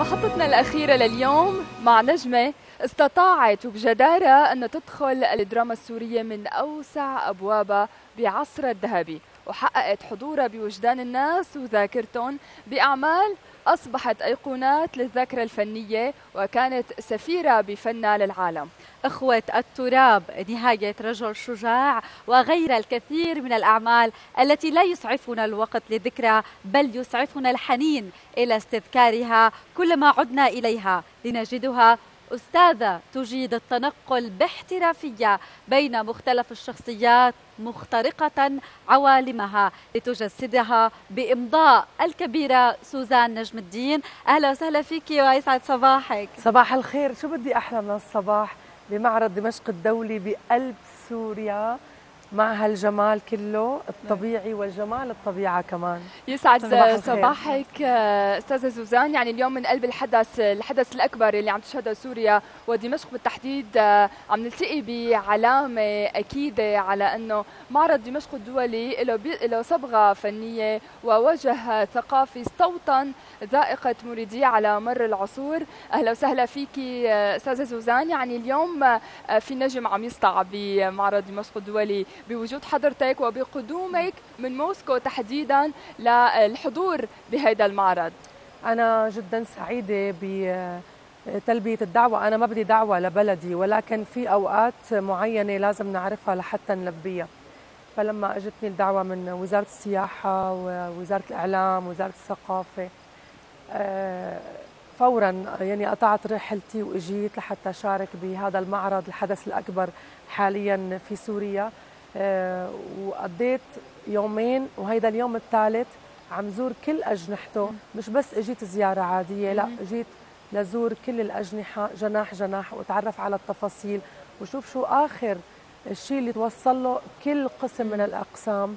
محطتنا الأخيرة لليوم مع نجمة استطاعت وبجدارة أن تدخل الدراما السورية من أوسع أبوابها بعصرها الذهبي وحققت حضورها بوجدان الناس وذاكرتهم بأعمال أصبحت أيقونات للذاكرة الفنية وكانت سفيرة بفنها للعالم إخوة التراب نهاية رجل شجاع وغير الكثير من الأعمال التي لا يسعفنا الوقت لذكرها بل يسعفنا الحنين إلى استذكارها كلما عدنا إليها. لنجدها أستاذة تجيد التنقل باحترافية بين مختلف الشخصيات مخترقة عوالمها لتجسدها بإمضاء الكبيرة سوزان نجم الدين. أهلا وسهلا فيك ويسعد صباحك. صباح الخير. شو بدي أحلى من الصباح بمعرض دمشق الدولي بقلب سوريا. مع هالجمال كله الطبيعي والجمال الطبيعة كمان. يسعد صباح صباحك أستاذة سوزان. يعني اليوم من قلب الحدث الحدث الأكبر اللي عم تشهده سوريا ودمشق بالتحديد عم نلتقي بعلامة أكيدة على أنه معرض دمشق الدولي له له صبغة فنية ووجه ثقافي استوطن ذائقة مريديه على مر العصور. أهلا وسهلا فيكي أستاذة سوزان. يعني اليوم في نجم عم يسطع بمعرض دمشق الدولي بوجود حضرتك وبقدومك من موسكو تحديدا للحضور بهذا المعرض. أنا جدا سعيدة بتلبية الدعوة. أنا ما بدي دعوة لبلدي ولكن في أوقات معينة لازم نعرفها لحتى نلبيها. فلما أجتني الدعوة من وزارة السياحة ووزارة الإعلام ووزارة الثقافة فورا يعني قطعت رحلتي وإجيت لحتى أشارك بهذا المعرض الحدث الأكبر حاليا في سوريا. آه، وقضيت يومين وهيدا اليوم الثالث عم زور كل أجنحته. مش بس إجيت زيارة عادية لا إجيت لزور كل الأجنحة جناح جناح وأتعرف على التفاصيل وشوف شو آخر الشيء اللي توصل له كل قسم من الأقسام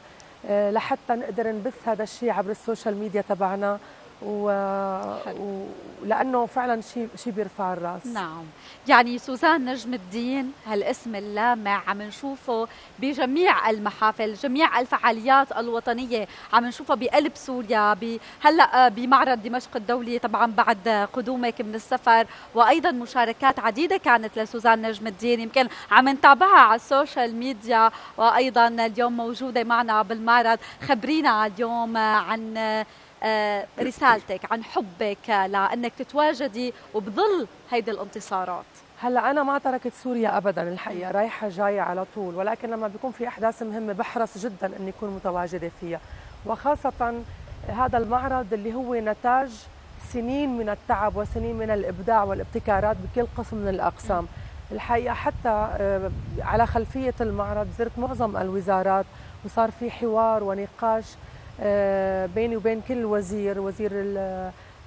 آه، لحتى نقدر نبث هذا الشيء عبر ال social media تبعنا. و... ولأنه فعلا شيء شيء بيرفع الرأس. نعم. يعني سوزان نجم الدين هالاسم اللامع عم نشوفه بجميع المحافل جميع الفعاليات الوطنية عم نشوفها بقلب سوريا ب... هلأ بمعرض دمشق الدولي طبعا بعد قدومك من السفر وأيضا مشاركات عديدة كانت لسوزان نجم الدين. يمكن عم نتابعها على ال social media وأيضا اليوم موجودة معنا بالمعرض خبرينا اليوم عن رسالتك عن حبك لأنك تتواجدي وبظل هيدي الانتصارات. هلا أنا ما تركت سوريا ابدا الحقيقة رايحة جاية على طول ولكن لما بيكون في أحداث مهمة بحرص جدا إني أكون متواجدة فيها. وخاصة هذا المعرض اللي هو نتاج سنين من التعب وسنين من الإبداع والابتكارات بكل قسم من الأقسام. الحقيقة حتى آه، على خلفية المعرض زرت معظم الوزارات وصار في حوار ونقاش آه، بيني وبين كل وزير وزير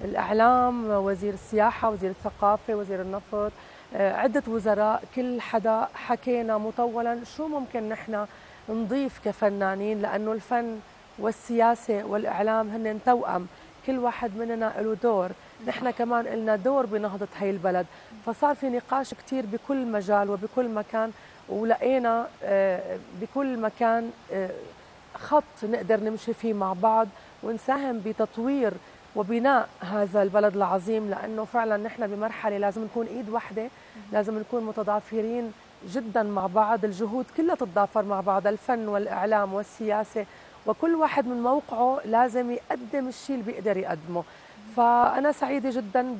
الإعلام وزير السياحة وزير الثقافة وزير النفط آه، عدة وزراء كل حدا حكينا مطولا شو ممكن نحن نضيف كفنانين لأنه الفن والسياسة والإعلام هن توأم. كل واحد مننا له دور. نحن كمان لنا دور بنهضة هاي البلد. فصار في نقاش كتير بكل مجال وبكل مكان ولقينا آه، بكل مكان خط نقدر نمشي فيه مع بعض ونساهم بتطوير وبناء هذا البلد العظيم لأنه فعلا نحن بمرحلة لازم نكون إيد واحدة لازم نكون متضافرين جدا مع بعض الجهود كلها تتضافر مع بعض الفن والإعلام والسياسة وكل واحد من موقعه لازم يقدم الشيء اللي بيقدر يقدمه. فأنا سعيدة جدا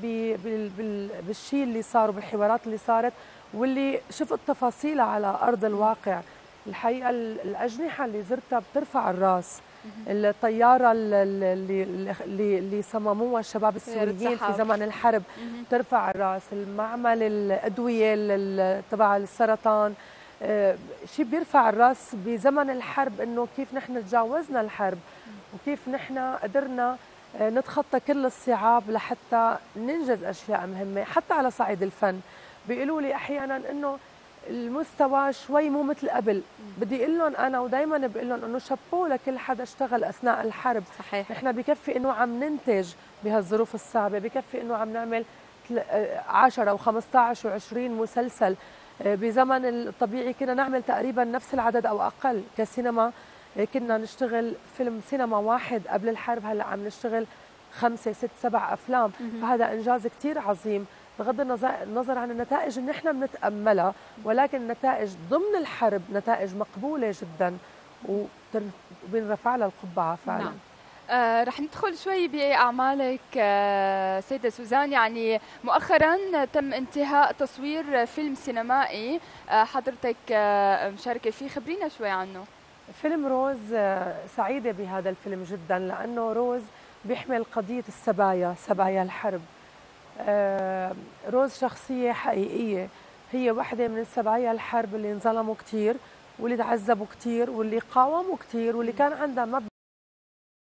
بالشيء اللي صار وبالحوارات اللي صارت واللي شفت تفاصيلها على أرض الواقع. الحقيقة الأجنحة اللي زرتها بترفع الرأس. الطيارة اللي اللي اللي صمموها الشباب السوريين في زمن الحرب بترفع الرأس. المعمل الأدوية تبع السرطان آه، شيء بيرفع الرأس بزمن الحرب إنه كيف نحن تجاوزنا الحرب وكيف نحن قدرنا آه، نتخطى كل الصعاب لحتى ننجز أشياء مهمة. حتى على صعيد الفن بيقولوا لي أحيانا إنه المستوى شوي مو مثل قبل. بدي أقول لهم أنا ودائما بقول لهم إنه شابو لكل حدا اشتغل أثناء الحرب. صحيح. نحن بكفي إنه عم ننتج بهالظروف الصعبة بكفي إنه عم نعمل 10 و15 و20 مسلسل. آه، بزمن الطبيعي كنا نعمل تقريبا نفس العدد أو أقل كسينما. آه، كنا نشتغل فيلم سينما واحد قبل الحرب هلأ عم نشتغل خمسة ست سبع أفلام. فهذا إنجاز كتير عظيم. بغض النظر عن النتائج اللي نحن بنتأملها ولكن النتائج ضمن الحرب نتائج مقبولة جدا وبنرفع لها القبعة فعلا. نعم. آه رح ندخل شوي بأعمالك آه سيدة سوزان. يعني مؤخرا تم انتهاء تصوير فيلم سينمائي آه حضرتك آه مشاركة فيه. خبرينا شوي عنه. فيلم روز آه سعيدة بهذا الفيلم جدا لأنه روز بيحمل قضية السبايا سبايا الحرب. روز شخصية حقيقية. هي وحدة من السبايا الحرب اللي انظلموا كثير واللي تعذبوا كثير واللي قاوموا كثير واللي كان عندها مبدا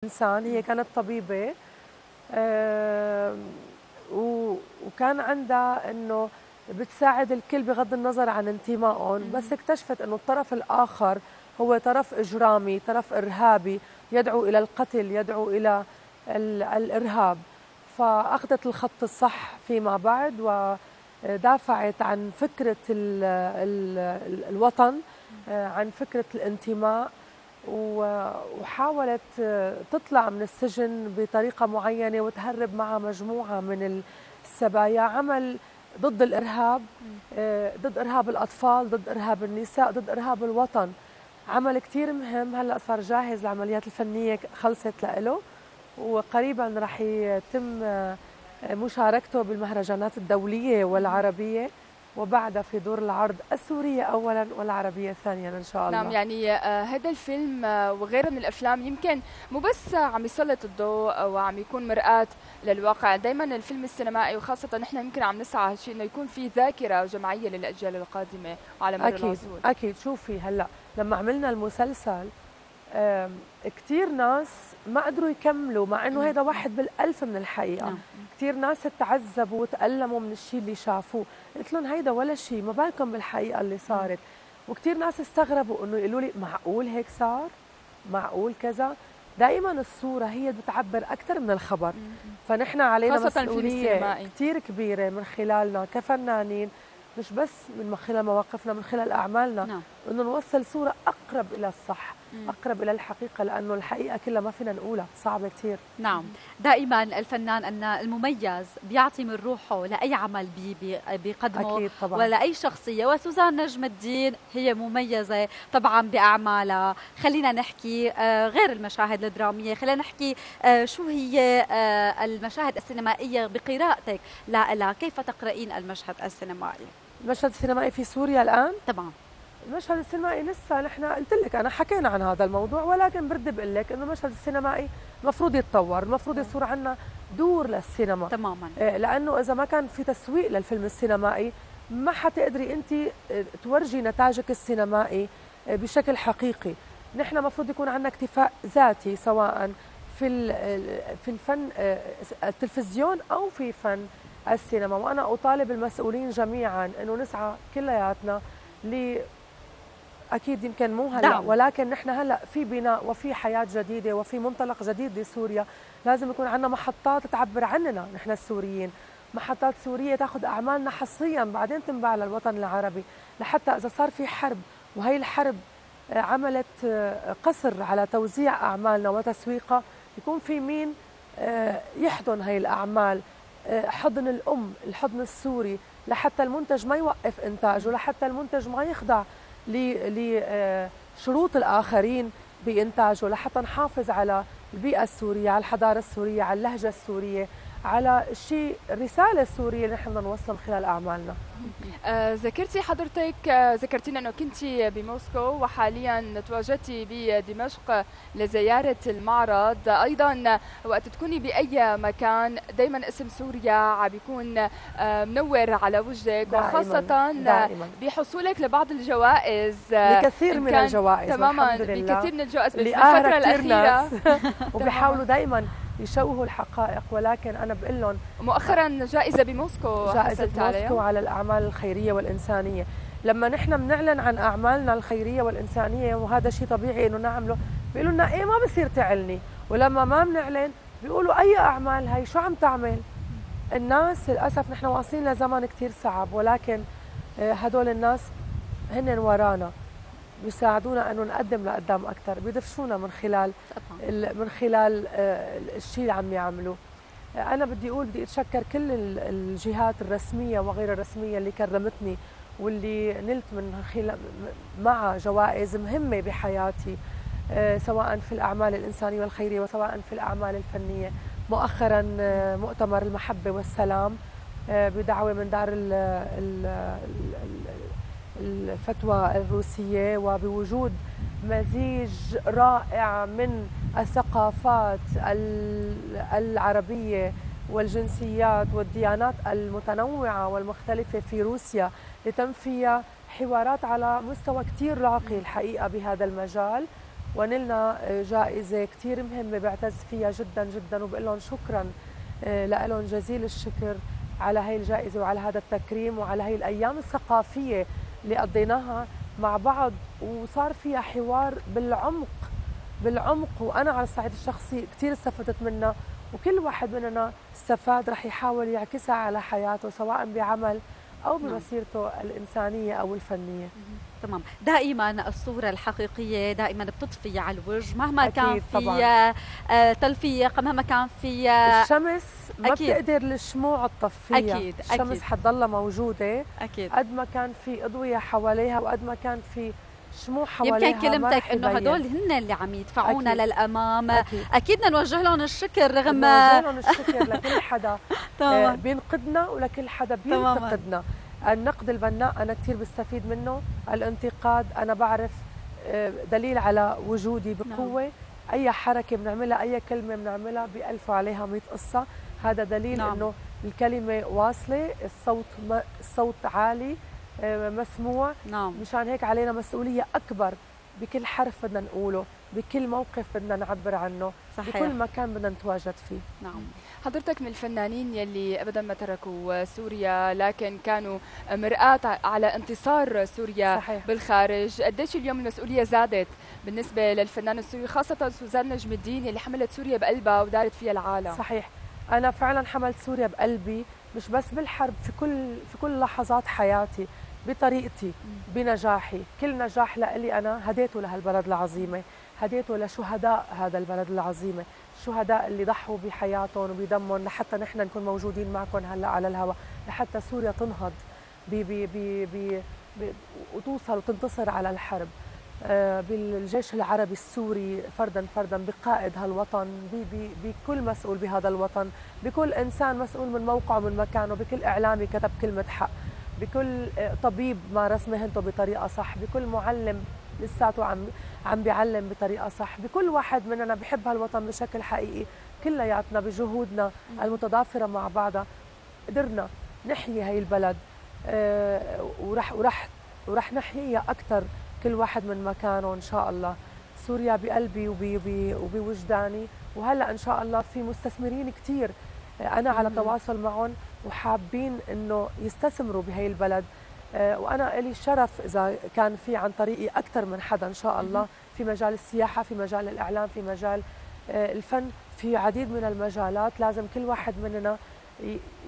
إنسان هي كانت طبيبة. وكان عندها إنه بتساعد الكل بغض النظر عن انتمائهم بس اكتشفت إنه الطرف الآخر هو طرف إجرامي طرف إرهابي يدعو إلى القتل يدعو إلى الإرهاب. فأخذت الخط الصح فيما بعد ودافعت عن فكرة ال ال الوطن عن فكرة الانتماء وحاولت تطلع من السجن بطريقة معينة وتهرب مع مجموعة من السبايا. عمل ضد الإرهاب آه، ضد إرهاب الأطفال ضد إرهاب النساء ضد إرهاب الوطن. عمل كثير مهم هلأ صار جاهز العمليات الفنية خلصت له وقريبا رح يتم آه، مشاركته بالمهرجانات الدولية والعربية. وبعدها في دور العرض السورية أولا والعربية ثانيا إن شاء الله. نعم يعني آه هذا الفيلم آه وغيره من الأفلام يمكن مو بس عم يسلط الضوء وعم يكون مرآة للواقع. دائما الفيلم السينمائي وخاصة نحن يمكن عم نسعى شيء إنه يكون في ذاكرة جماعية للأجيال القادمة على مر أكيد العصور. أكيد. شوفي هلأ لما عملنا المسلسل كثير ناس ما قدروا يكملوا مع إنه هذا واحد بالألف من الحقيقة. نعم. كثير ناس تعذبوا وتألموا من الشيء اللي شافوه. قلت لهم هيدا ولا شيء ما بالكم بالحقيقة اللي صارت. وكثير ناس استغربوا إنه يقولوا لي معقول هيك صار؟ معقول كذا؟ دائما الصورة هي بتعبر أكثر من الخبر. فنحن علينا مسؤولية كثير كبيرة من خلالنا كفنانين مش بس من خلال مواقفنا من خلال أعمالنا. نعم. إنه نوصل صورة أقرب إلى الصح. أقرب إلى الحقيقة لأنه الحقيقة كلها ما فينا نقولها صعبة كثير نعم. دائما الفنان أن المميز بيعطي من روحه لأي عمل بي بيقدمه أكيد طبعا. ولأي شخصية. وسوزان نجم الدين هي مميزة طبعا بأعمالها. خلينا نحكي آه، غير المشاهد الدرامية خلينا نحكي آه، شو هي آه، المشاهد السينمائية بقراءتك. لا كيف تقرأين المشهد السينمائي؟ المشهد السينمائي في سوريا الآن؟ طبعا المشهد السينمائي لسه نحن قلت لك أنا حكينا عن هذا الموضوع ولكن برد بقول لك إنه المشهد السينمائي المفروض يتطور المفروض يصير عندنا دور للسينما. تماما. إيه، لأنه إذا ما كان في تسويق للفيلم السينمائي ما حتقدري أنت إيه، تورجي نتاجك السينمائي إيه، بشكل حقيقي. نحن المفروض يكون عندنا اكتفاء ذاتي سواء في في الفن التلفزيون أو في فن السينما. وأنا أطالب المسؤولين جميعا إنه نسعى كلياتنا أكيد يمكن مو هلأ دعم. ولكن نحن هلأ في بناء وفي حياة جديدة وفي منطلق جديد لسوريا. لازم يكون عندنا محطات تعبر عننا نحن السوريين. محطات سورية تأخذ أعمالنا حصريا بعدين تنباع للوطن العربي. لحتى إذا صار في حرب وهي الحرب آه، عملت آه، قصر على توزيع أعمالنا وتسويقها يكون في مين آه، يحضن هي الأعمال حضن الأم الحضن السوري. لحتى المنتج ما يوقف إنتاجه لحتى المنتج ما يخضع. لشروط الآخرين بإنتاجه لحتى نحافظ على البيئة السورية على الحضارة السورية على اللهجة السورية. على الرسالة السورية اللي نحن بدنا نوصلها من خلال أعمالنا. آه ذكرتي حضرتك آه ذكرتينا انه كنتي بموسكو وحاليا تواجدتي بدمشق لزيارة المعرض. أيضا وقت تكوني بأي مكان دائما اسم سوريا عم بيكون آه منور على وجهك دائماً وخاصة دائماً. بحصولك لبعض الجوائز. بكثير من الجوائز تماما بكثير من الجوائز بالفترة الأخيرة. وبيحاولوا دائما يشوهوا الحقائق ولكن أنا بقول لهم مؤخرا جائزة بموسكو جائزة موسكو على الأعمال الخيرية والإنسانية. لما نحن بنعلن عن أعمالنا الخيرية والإنسانية وهذا شيء طبيعي إنه نعمله بيقولوا لنا إيه ما بصير تعلني. ولما ما بنعلن بيقولوا أي أعمال هي شو عم تعمل؟ الناس للأسف نحن واصلين لزمن كثير صعب ولكن آه، هدول الناس هن ورانا. بيساعدونا أنه نقدم لقدام أكثر بيدفشونا من خلال. من خلال آه، الشيء اللي عم يعملوه أنا بدي أقول بدي أتشكر كل الجهات الرسمية وغير الرسمية اللي كرمتني واللي نلت من خلال مع جوائز مهمة بحياتي آه، سواء في الأعمال الإنسانية والخيرية وسواء في الأعمال الفنية مؤخرا آه، مؤتمر المحبة والسلام بدعوة من دار الفتوى الروسية وبوجود مزيج رائع من الثقافات العربية والجنسيات والديانات المتنوعة والمختلفة في روسيا لتم فيها حوارات على مستوى كثير راقي الحقيقة بهذا المجال. ونلنا جائزة كثير مهمة بعتز فيها جدا جدا وبقول لهم شكرا آه، لهم جزيل الشكر على هي الجائزة وعلى هذا التكريم وعلى هي الأيام الثقافية اللي قضيناها مع بعض وصار فيها حوار بالعمق بالعمق. وأنا على الصعيد الشخصي كثير استفدت منها وكل واحد مننا استفاد رح يحاول يعكسها على حياته سواء بعمل أو نعم. بمسيرته الإنسانية أو الفنية. تمام. دائما الصورة الحقيقية دائما بتطفي على الوجه مهما كان في آه، تلفيق مهما كان في الشمس ما أكيد. بتقدر الشموع تطفيها أكيد الشمس أكيد. حتضلها موجودة. أكيد. قد ما كان في أضوية حواليها وقد ما كان في شموع حواليها يمكن كلمتك إنه هدول هن اللي عم يدفعونا أكيد. للأمام. أكيد, أكيد نوجه لهم الشكر رغم نوجه لهم الشكر لكل حدا. آه، بينقدنا ولكل حدا بينتقدنا النقد البناء أنا كثير بستفيد منه الانتقاد أنا بعرف آه، دليل على وجودي بقوة نعم. أي حركة بنعملها أي كلمة بنعملها بألفوا عليها 100 قصة هذا دليل نعم. إنه الكلمة واصلة الصوت الصوت عالي آه، مسموع نعم. مشان هيك علينا مسؤولية أكبر بكل حرف بدنا نقوله بكل موقف بدنا نعبر عنه صحيح. بكل مكان بدنا نتواجد فيه. نعم. حضرتك من الفنانين يلي ابدا ما تركوا سوريا لكن كانوا مرآة على انتصار سوريا صحيح. بالخارج. قديش اليوم المسؤولية زادت بالنسبة للفنان السوري خاصة سوزان نجم الدين اللي حملت سوريا بقلبها ودارت فيها العالم؟ صحيح. أنا فعلا حملت سوريا بقلبي مش بس بالحرب في كل في كل لحظات حياتي بطريقتي بنجاحي. كل نجاح لإلي أنا هديته لهالبلد العظيمة. هديته لشهداء هذا البلد العظيمة الشهداء اللي ضحوا بحياتهم وبدمهم لحتى نحن نكون موجودين معكم هلأ على الهواء لحتى سوريا تنهض بي بي بي بي بي وتوصل وتنتصر على الحرب. آه، بالجيش العربي السوري فردا فردا بقائد هالوطن بكل مسؤول بهذا الوطن بكل إنسان مسؤول من موقعه من مكانه بكل إعلامي كتب كلمة حق بكل آه، طبيب مارس مهنته بطريقة صح بكل معلم لساته عم عم بيعلم بطريقة صح. بكل واحد مننا بحب هالوطن بشكل حقيقي. كلياتنا بجهودنا المتضافرة مع بعضها. قدرنا نحيي هي البلد. آه، ورح ورح ورح نحييها أكثر كل واحد من مكانه إن شاء الله. سوريا بقلبي وبوجداني. وهلأ إن شاء الله في مستثمرين كثير أنا على تواصل معهم وحابين إنه يستثمروا بهي البلد. آه، وأنا لي الشرف إذا كان في عن طريقي أكثر من حدا إن شاء الله. في مجال السياحة في مجال الإعلام في مجال آه، الفن في عديد من المجالات. لازم كل واحد مننا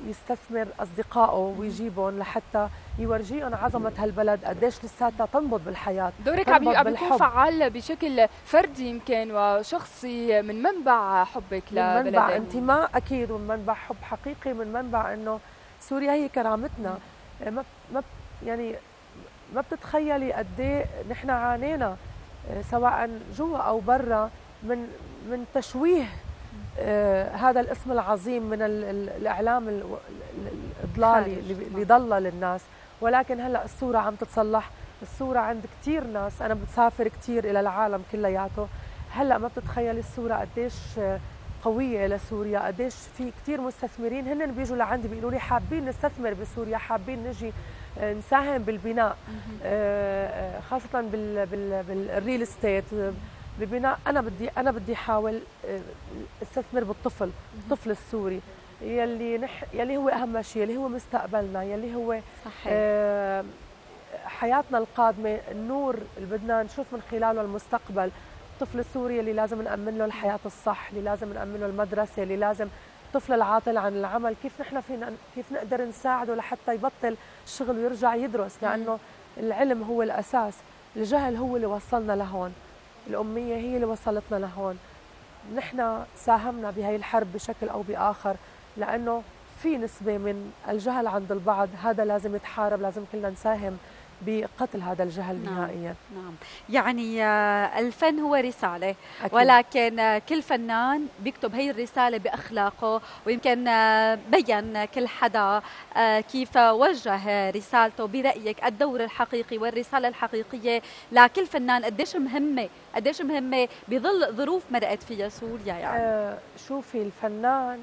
يستثمر أصدقائه ويجيبهم لحتى يورجيهم عظمة هالبلد. قديش لساتها تنبض بالحياة دورك عم بيكون فعال بشكل فردي يمكن وشخصي من منبع حبك لبلدك من منبع انتماء أكيد ومن منبع حب حقيقي من منبع إنه سوريا هي كرامتنا. ما ما يعني ما بتتخيلي قد إيه نحن عانينا سواء جوا أو برا من من تشويه آه هذا الاسم العظيم من الإعلام الإضلالي اللي ضل للناس. ولكن هلأ الصورة عم تتصلح الصورة عند كثير ناس. أنا بتسافر كثير إلى العالم كلياته. هلأ ما بتتخيلي الصورة قديش قوية لسوريا؟ قديش في كثير مستثمرين هن بيجوا لعندي بيقولوا لي حابين نستثمر بسوريا حابين نجي. آه، نساهم بالبناء آه، خاصة بالريل استيت ببناء أنا بدي أنا بدي أحاول آه، أستثمر بالطفل الطفل السوري. يلي نح يلي هو أهم شيء يلي هو مستقبلنا يلي هو صحيح. حياتنا القادمة النور اللي بدنا نشوف من خلاله المستقبل. الطفل السوري اللي لازم نأمن له الحياة الصح اللي لازم نأمن له المدرسة اللي لازم الطفل العاطل عن العمل. كيف نحن فينا كيف نقدر نساعده لحتى يبطل الشغل ويرجع يدرس؟ لأنه العلم هو الأساس. الجهل هو اللي وصلنا لهون. الأمية هي اللي وصلتنا لهون. نحن ساهمنا بهي الحرب بشكل أو بآخر لأنه في نسبة من الجهل عند البعض. هذا لازم يتحارب لازم كلنا نساهم. بقتل هذا الجهل نعم. نهائيا. نعم. يعني آه، الفن هو رسالة. أكيد. ولكن آه، كل فنان بيكتب هي الرسالة بأخلاقه ويمكن آه، بين كل حدا كيف وجه رسالته برأيك الدور الحقيقي والرسالة الحقيقية لكل فنان. قديش مهمة قديش مهمة بظل ظروف مرقت فيها سوريا يعني. آه شوفي الفنان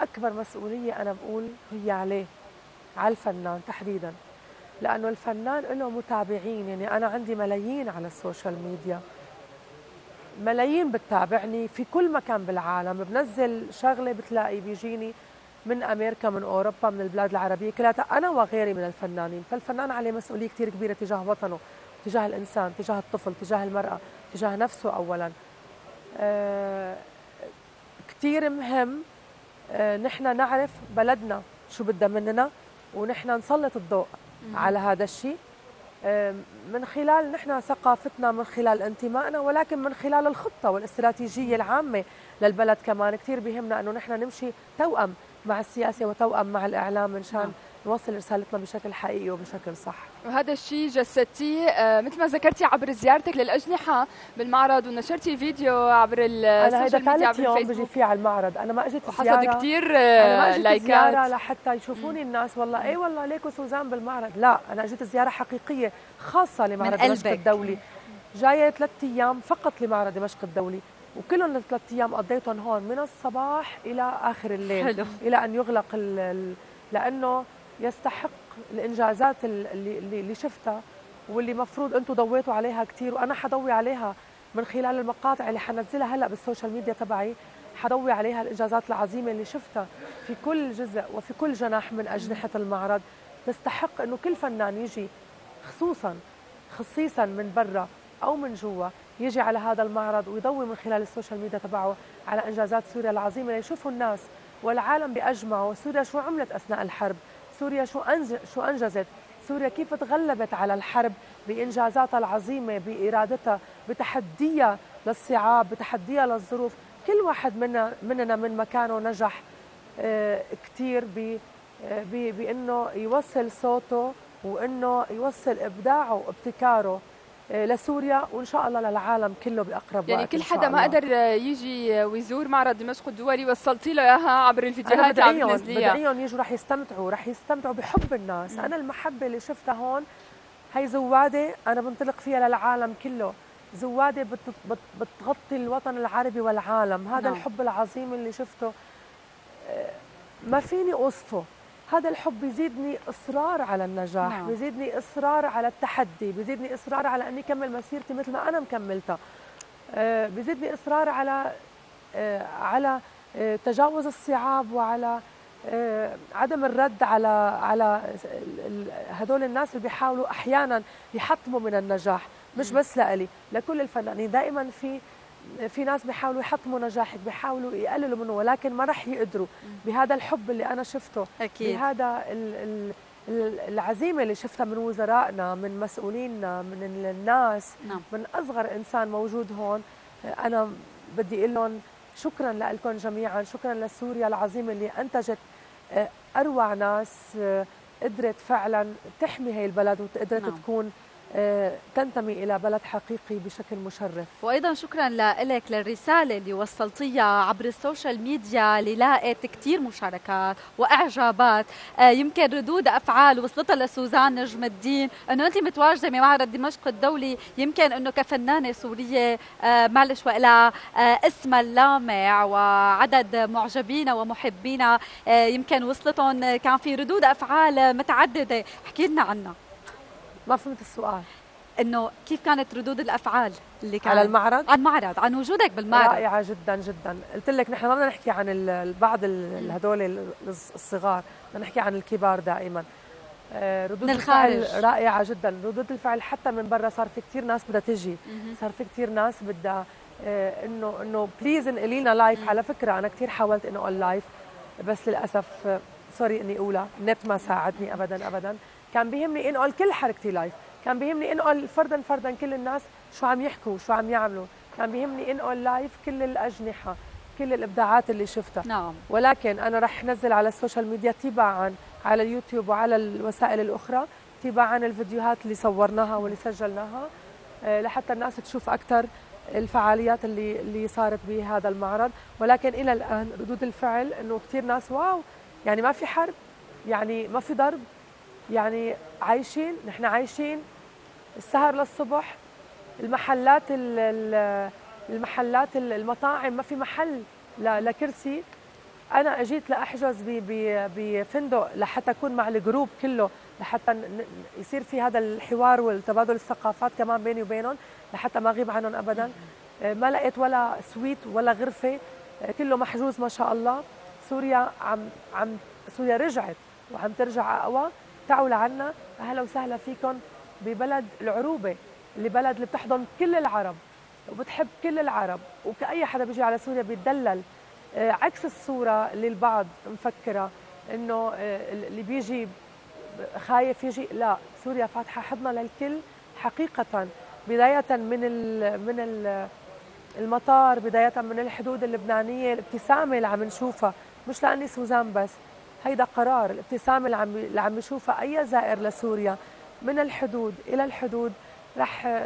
أكبر مسؤولية أنا بقول هي عليه على الفنان تحديداً. لأنه الفنان له متابعين يعني أنا عندي ملايين على ال social media. ملايين بتتابعني في كل مكان بالعالم. بنزل شغلة بتلاقي بيجيني من أمريكا من أوروبا من البلاد العربية كلها أنا وغيري من الفنانين. فالفنان عليه مسؤولية كثير كبيرة تجاه وطنه تجاه الإنسان تجاه الطفل تجاه المرأة تجاه نفسه اولا. آه كثير مهم آه نحن نعرف بلدنا شو بدها مننا ونحن نسلط الضوء. على هذا الشيء من خلال نحن ثقافتنا من خلال انتمائنا ولكن من خلال الخطة والاستراتيجية العامة للبلد كمان كثير بيهمنا إنه نحن نمشي توأم مع السياسة وتوأم مع الإعلام منشان نعم. نوصل رسالتنا بشكل حقيقي وبشكل صح. وهذا الشيء جسدتيه آه مثل ما ذكرتي عبر زيارتك للأجنحة بالمعرض ونشرتي فيديو عبر ال social media عبر يوم بجي فيه على المعرض أنا ما اجيت وحصد زيارة. كثير لايكات زيارة لحتى يشوفوني الناس. والله اي والله ليكو سوزان بالمعرض. لا أنا اجيت زيارة حقيقية خاصة لمعرض دمشق الدولي. جاية ثلاث أيام فقط لمعرض دمشق الدولي. وكلهم الثلاث أيام قضيتهم هون من الصباح إلى آخر الليل. حلو. إلى أن يغلق ال لأنه يستحق الإنجازات اللي اللي شفتها واللي مفروض أنتم ضويتوا عليها كثير وأنا حضوي عليها من خلال المقاطع اللي حنزلها هلأ بالسوشيال ميديا تبعي. حضوي عليها الإنجازات العظيمة اللي شفتها في كل جزء وفي كل جناح من أجنحة المعرض. تستحق إنه كل فنان يجي خصوصا خصيصا من برا أو من جوا يجي على هذا المعرض ويضوي من خلال ال social media تبعه على إنجازات سوريا العظيمة. ليشوفوا الناس والعالم بأجمعه. سوريا شو عملت أثناء الحرب؟ سوريا شو شو أنجزت. سوريا كيف تغلبت على الحرب بإنجازاتها العظيمة بإرادتها بتحديها للصعاب بتحديها للظروف. كل واحد منا مننا من مكانه نجح آه، كثير آه، بإنه يوصل صوته وإنه يوصل إبداعه وابتكاره. لسوريا وإن شاء الله للعالم كله بأقرب يعني وقت كل حدا ما قدر يجي ويزور معرض دمشق الدولي وصلتي له إياها عبر الفيديوهات اللي عم تنزليها بدعيهم يجوا رح يستمتعوا رح يستمتعوا بحب الناس. م. أنا المحبة اللي شفتها هون هي زوادة أنا بنطلق فيها للعالم كله. زوادة بتغطي الوطن العربي والعالم. هذا نعم. الحب العظيم اللي شفته. آه، ما فيني أوصفه. هذا الحب بيزيدني إصرار على النجاح نعم. بيزيدني إصرار على التحدي بيزيدني إصرار على إني اكمل مسيرتي مثل ما أنا مكملتها. آه بيزيدني إصرار على آه على آه تجاوز الصعاب وعلى عدم الرد على على هدول الناس اللي بيحاولوا أحيانا يحطموا من النجاح مش بس لإلي لكل الفنانين. دائما في في ناس بيحاولوا يحطموا نجاحك بيحاولوا يقللوا منه ولكن ما راح يقدروا بهذا الحب اللي أنا شفته أكيد. بهذا العزيمة اللي شفتها من وزرائنا من مسؤولينا من الناس نعم. من أصغر إنسان موجود هون أنا بدي أقول لهم شكرا لكم جميعا شكرا لسوريا العظيمة اللي أنتجت آه، أروع ناس آه، قدرت فعلا تحمي هي البلد وقدرت نعم. تكون تنتمي إلى بلد حقيقي بشكل مشرف. وأيضا شكرا لك للرسالة اللي وصلتيها عبر ال social media اللي لاقت كثير مشاركات وإعجابات. آه، يمكن ردود أفعال وصلتها لسوزان نجم الدين. أنه أنت متواجدة بمعرض دمشق الدولي. يمكن أنه كفنانة سورية آه، معلش وإلها اسمها اللامع وعدد معجبينها ومحبينها. يمكن وصلتهم. كان في ردود أفعال متعددة. احكي لنا عنها. ما فهمت السؤال. إنه كيف كانت ردود الأفعال اللي كانت؟ على المعرض؟ على المعرض عن وجودك بالمعرض. رائعة جدا جدا. قلت لك نحن ما بدنا نحكي عن بعض هدول الصغار بدنا نحكي عن الكبار دائما. آه، ردود الفعل رائعة جدا. ردود الفعل حتى من برا صار في كثير ناس بدها تجي. صار في كثير ناس بدها آه، إنه إنه please انقلي لنا live على فكرة أنا كثير حاولت إنه أقول live بس للأسف sorry آه، إني أقولها. النت ما ساعدني ابدا ابدا. كان بيهمني انقل كل حركتي live كان بيهمني انقل فردا فردا كل الناس شو عم يحكوا شو عم يعملوا. كان بيهمني انقل live كل الأجنحة كل الإبداعات اللي شفتها. نعم. ولكن أنا رح نزل على ال social media تباعا على اليوتيوب وعلى الوسائل الأخرى تباعا الفيديوهات اللي صورناها واللي سجلناها آه، لحتى الناس تشوف أكثر الفعاليات اللي اللي صارت بهذا المعرض. ولكن إلى الآن ردود الفعل إنه كثير ناس واو يعني ما في حرب يعني ما في ضرب. يعني عايشين نحن عايشين السهر للصبح المحلات المحلات المطاعم ما في محل لكرسي أنا أجيت لأحجز بفندق لحتى أكون مع الجروب كله لحتى يصير في هذا الحوار والتبادل الثقافات كمان بيني وبينهم لحتى ما أغيب عنهم ابدا. آه، ما لقيت ولا سويت ولا غرفة. آه، كله محجوز ما شاء الله. سوريا عم عم سوريا رجعت وعم ترجع أقوى. تعوا لعنا. أهلا وسهلا فيكم ببلد العروبة اللي بلد اللي بتحضن كل العرب وبتحب كل العرب. وكأي حدا بيجي على سوريا بيتدلل آه، عكس الصورة اللي البعض مفكرة إنه اللي بيجي خايف يجي. لا سوريا فاتحة حضنها للكل حقيقة. بداية من من المطار بداية من الحدود اللبنانية الابتسامة اللي عم نشوفها. مش لأني سوزان بس هيدا قرار الابتسامة اللي عم اللي عم يشوفها أي زائر لسوريا من الحدود إلى الحدود رح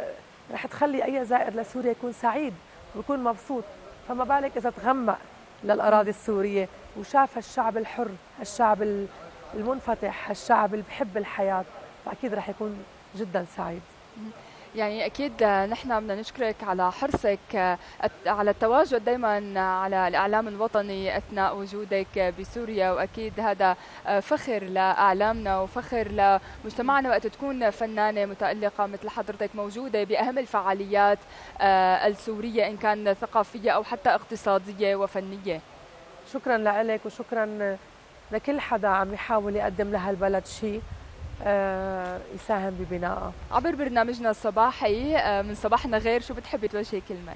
رح تخلي أي زائر لسوريا يكون سعيد ويكون مبسوط. فما بالك إذا تغمق للأراضي السورية وشاف الشعب الحر الشعب المنفتح الشعب اللي بحب الحياة فأكيد رح يكون جدا سعيد. يعني أكيد نحن بدنا نشكرك على حرصك على التواجد دائما على الإعلام الوطني أثناء وجودك بسوريا وأكيد هذا فخر لإعلامنا وفخر لمجتمعنا وقت تكون فنانة متألقة مثل حضرتك موجودة بأهم الفعاليات السورية إن كان ثقافية أو حتى اقتصادية وفنية. شكرا لك وشكرا لكل حدا عم يحاول يقدم لهالبلد شيء. يساهم ببنائها عبر برنامجنا الصباحي آه، من صباحنا غير شو بتحبي توجهي كلمة؟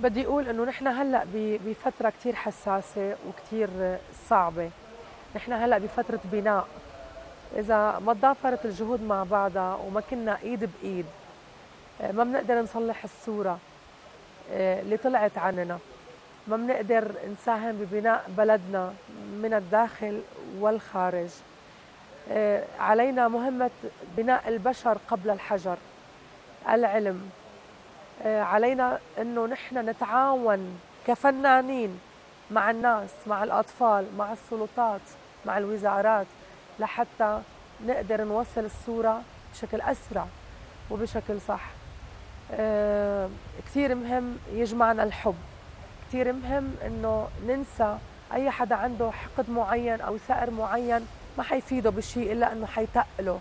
بدي أقول إنه نحن هلأ بفترة كثير حساسة وكثير صعبة. نحن هلأ بفترة بناء. إذا ما تضافرت الجهود مع بعضها وما كنا إيد بإيد آه، ما بنقدر نصلح الصورة اللي طلعت عننا. ما بنقدر نساهم ببناء بلدنا من الداخل والخارج. آه، علينا مهمة بناء البشر قبل الحجر العلم. آه، علينا أنه نحن نتعاون كفنانين مع الناس مع الأطفال مع السلطات مع الوزارات لحتى نقدر نوصل الصورة بشكل أسرع وبشكل صح. آه، كثير مهم يجمعنا الحب. كثير مهم أنه ننسى أي حدا عنده حقد معين أو ثأر معين ما حيفيده بشيء إلا إنه حيتقله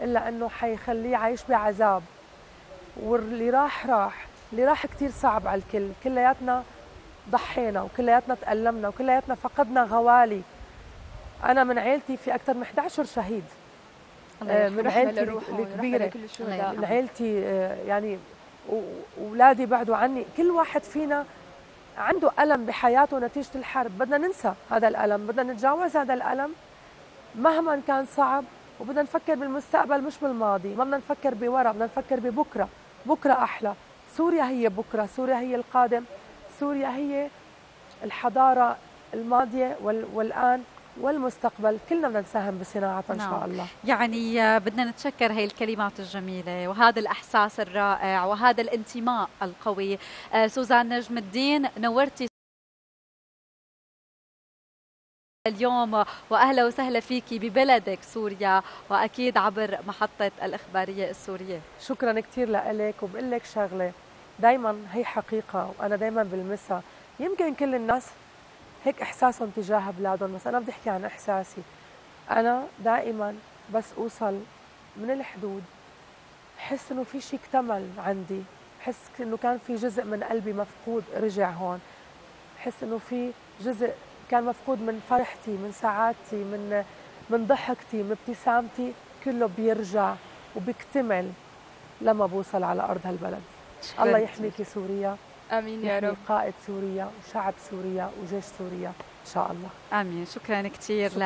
إلا إنه حيخليه عايش بعذاب. واللي راح راح اللي راح كثير صعب على الكل. كلياتنا ضحينا وكلياتنا تألمنا وكلياتنا فقدنا غوالي. أنا من عيلتي في أكثر من 11 شهيد. آه، من عيلتي الكبيرة. من عيلتي يعني واولادي بعدوا عني. كل واحد فينا عنده ألم بحياته نتيجة الحرب. بدنا ننسى هذا الألم بدنا نتجاوز هذا الألم. مهما كان صعب وبدنا نفكر بالمستقبل مش بالماضي. ما بدنا نفكر بورا بدنا نفكر ببكرة. بكرة أحلى. سوريا هي بكرة. سوريا هي القادم. سوريا هي الحضارة الماضية والآن والمستقبل. كلنا بدنا نساهم بصناعتها إن شاء نعم. الله. يعني بدنا نتشكر هي الكلمات الجميلة وهذا الإحساس الرائع وهذا الانتماء القوي. آه، سوزان نجم الدين نورتي اليوم وأهلا وسهلا فيك ببلدك سوريا وأكيد عبر محطة الإخبارية السورية. شكرا كثير لك وبقول لك شغلة. دائما هي حقيقة وأنا دائما بلمسها. يمكن كل الناس هيك إحساسهم تجاه بلادهم بس أنا بدي أحكي عن إحساسي. أنا دائما بس أوصل من الحدود بحس إنه في شيء اكتمل عندي. بحس إنه كان في جزء من قلبي مفقود رجع هون. بحس إنه في جزء كان مفقود من فرحتي من سعادتي من من ضحكتي من ابتسامتي كله بيرجع وبيكتمل لما بوصل على أرض هالبلد. الله يحميكي سوريا آمين يا رب. قائد سوريا وشعب سوريا وجيش سوريا. إن شاء الله. آمين. شكرا كثير لك.